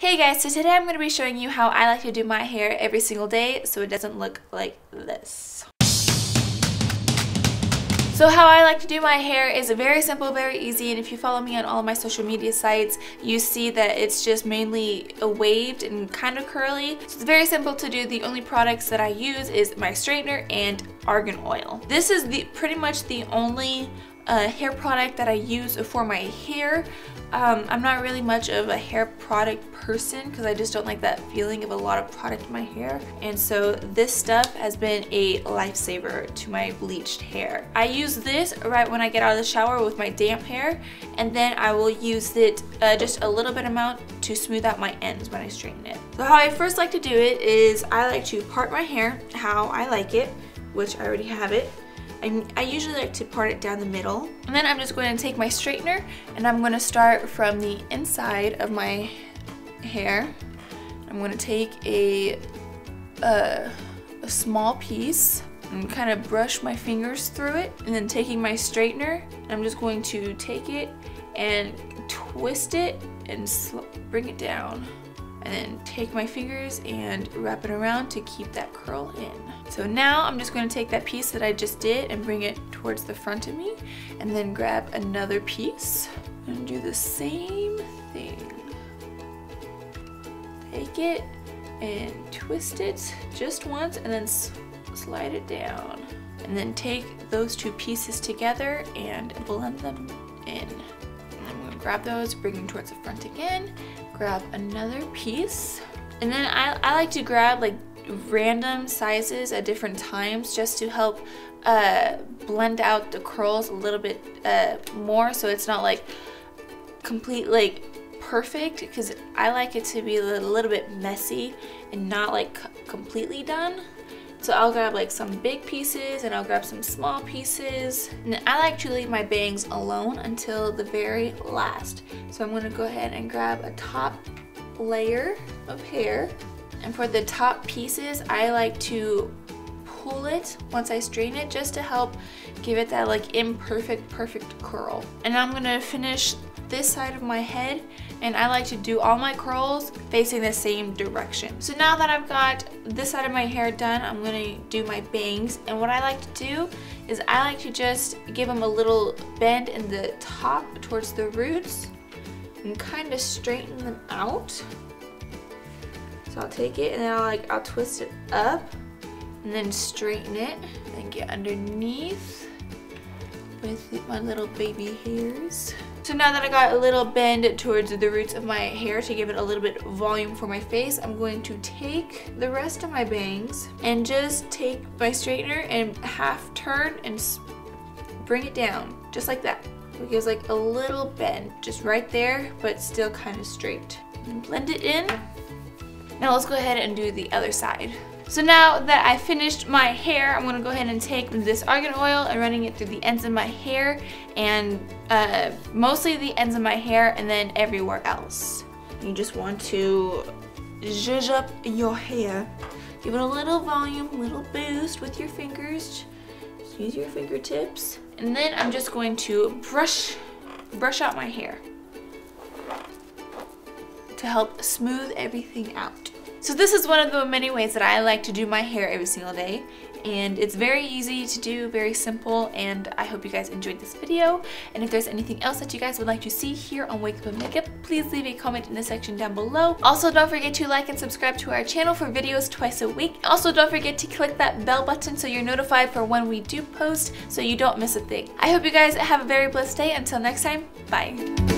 Hey guys, so today I'm going to be showing you how I like to do my hair every single day so it doesn't look like this. So how I like to do my hair is very simple, very easy, and if you follow me on all of my social media sites, you see that it's just mainly waved and kind of curly. So it's very simple to do. The only products that I use is my straightener and argan oil. This is the pretty much the only uh, hair product that I use for my hair. Um, I'm not really much of a hair product person because I just don't like that feeling of a lot of product in my hair. And so this stuff has been a lifesaver to my bleached hair. I use this right when I get out of the shower with my damp hair and then I will use it uh, just a little bit amount to smooth out my ends when I straighten it. So how I first like to do it is I like to part my hair how I like it, which I already have it. I, I usually like to part it down the middle. And then I'm just going to take my straightener and I'm going to start from the inside of my hair. I'm going to take a, a, a small piece and kind of brush my fingers through it and then taking my straightener I'm just going to take it and twist it and bring it down and then take my fingers and wrap it around to keep that curl in. So now I'm just going to take that piece that I just did and bring it towards the front of me and then grab another piece and do the same thing. Take it and twist it just once and then slide it down. And then take those two pieces together and blend them in. Grab those, bring them towards the front again, grab another piece. And then I, I like to grab like random sizes at different times just to help uh, blend out the curls a little bit uh, more so it's not like complete like perfect because I like it to be a little bit messy and not like completely done. So I'll grab like some big pieces and I'll grab some small pieces. And I like to leave my bangs alone until the very last. So I'm gonna go ahead and grab a top layer of hair. And for the top pieces, I like to pull it once I straighten it just to help give it that like imperfect, perfect curl. And I'm gonna finish this side of my head and I like to do all my curls facing the same direction. So now that I've got this side of my hair done, I'm gonna do my bangs and what I like to do is I like to just give them a little bend in the top towards the roots and kind of straighten them out. So I'll take it and then I'll like I'll twist it up and then straighten it and get underneath with my little baby hairs. So now that I got a little bend towards the roots of my hair to give it a little bit volume for my face, I'm going to take the rest of my bangs and just take my straightener and half turn and bring it down, just like that. it gives like a little bend, just right there, but still kind of straight. And blend it in. Now let's go ahead and do the other side. So now that I finished my hair, I'm gonna go ahead and take this argan oil and running it through the ends of my hair and uh, mostly the ends of my hair and then everywhere else. You just want to zhuzh up your hair. Give it a little volume, little boost with your fingers. Just use your fingertips. And then I'm just going to brush, brush out my hair to help smooth everything out. So this is one of the many ways that I like to do my hair every single day and it's very easy to do, very simple, and I hope you guys enjoyed this video. And if there's anything else that you guys would like to see here on Wake Up and Makeup, please leave a comment in the section down below. Also, don't forget to like and subscribe to our channel for videos twice a week. Also, don't forget to click that bell button so you're notified for when we do post so you don't miss a thing. I hope you guys have a very blessed day. Until next time, bye.